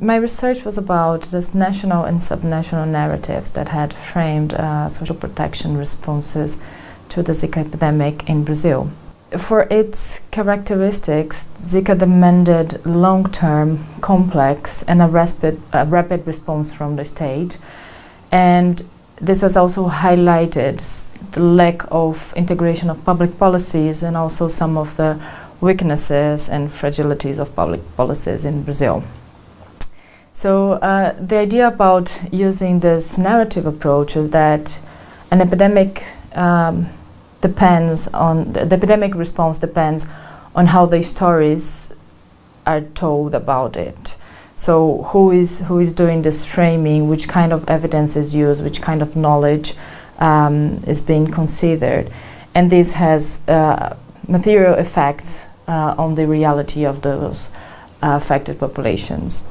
My research was about this national and subnational narratives that had framed uh, social protection responses to the Zika epidemic in Brazil. For its characteristics, Zika demanded long-term, complex and a rapid, a rapid response from the state. And this has also highlighted the lack of integration of public policies and also some of the weaknesses and fragilities of public policies in Brazil. So uh, the idea about using this narrative approach is that an epidemic um, depends on the, the epidemic response depends on how the stories are told about it. So who is who is doing this framing? Which kind of evidence is used? Which kind of knowledge um, is being considered? And this has uh, material effects uh, on the reality of those uh, affected populations.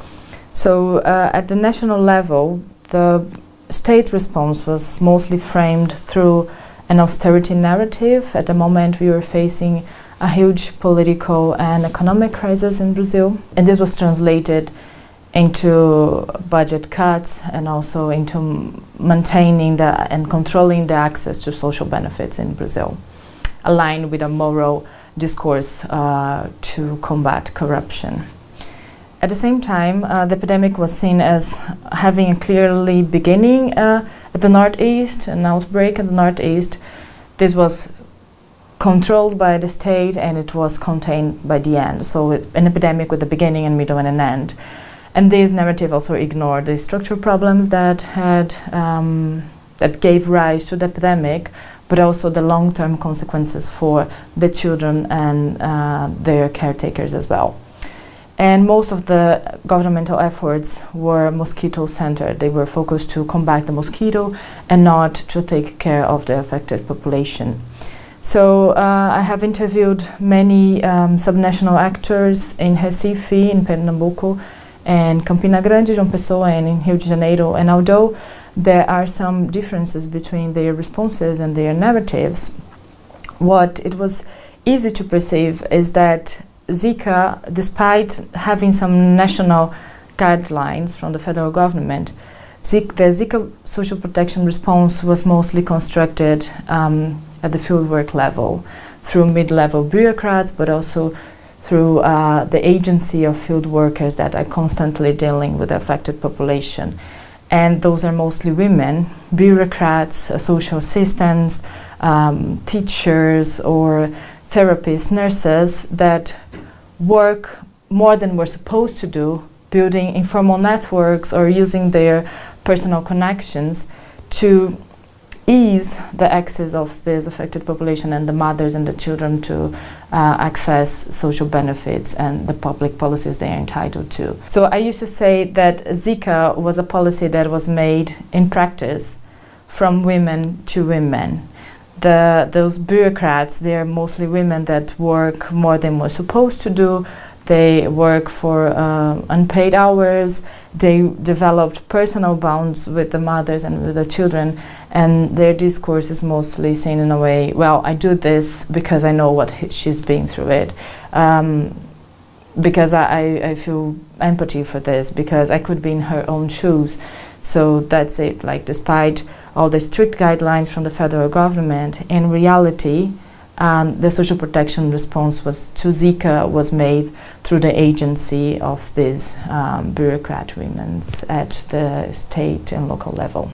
So uh, at the national level, the state response was mostly framed through an austerity narrative. At the moment, we were facing a huge political and economic crisis in Brazil, and this was translated into budget cuts and also into maintaining the and controlling the access to social benefits in Brazil, aligned with a moral discourse uh, to combat corruption. At the same time, uh, the epidemic was seen as having a clearly beginning uh, at the northeast, an outbreak at the northeast. This was controlled by the state and it was contained by the end. So an epidemic with a beginning and middle and an end. And this narrative also ignored the structural problems that had um, that gave rise to the epidemic, but also the long-term consequences for the children and uh, their caretakers as well. And most of the governmental efforts were mosquito centered. They were focused to combat the mosquito and not to take care of the affected population. So uh, I have interviewed many um, subnational actors in Recife, in Pernambuco, and Campina Grande, João Pessoa, and in Rio de Janeiro. And although there are some differences between their responses and their narratives, what it was easy to perceive is that Zika, despite having some national guidelines from the federal government, Zika, the Zika social protection response was mostly constructed um, at the fieldwork level through mid-level bureaucrats, but also through uh, the agency of field workers that are constantly dealing with the affected population. And those are mostly women, bureaucrats, uh, social assistants, um, teachers, or therapists, nurses that work more than we're supposed to do, building informal networks or using their personal connections to ease the access of this affected population and the mothers and the children to uh, access social benefits and the public policies they are entitled to. So I used to say that Zika was a policy that was made in practice from women to women the those bureaucrats they're mostly women that work more than we're supposed to do. They work for uh, unpaid hours. They developed personal bonds with the mothers and with the children and their discourse is mostly seen in a way well i do this because i know what she's been through it. Um, because I, I feel empathy for this because i could be in her own shoes. So that's it like despite all the strict guidelines from the federal government, in reality, um, the social protection response was to Zika was made through the agency of these um, bureaucrat women at the state and local level.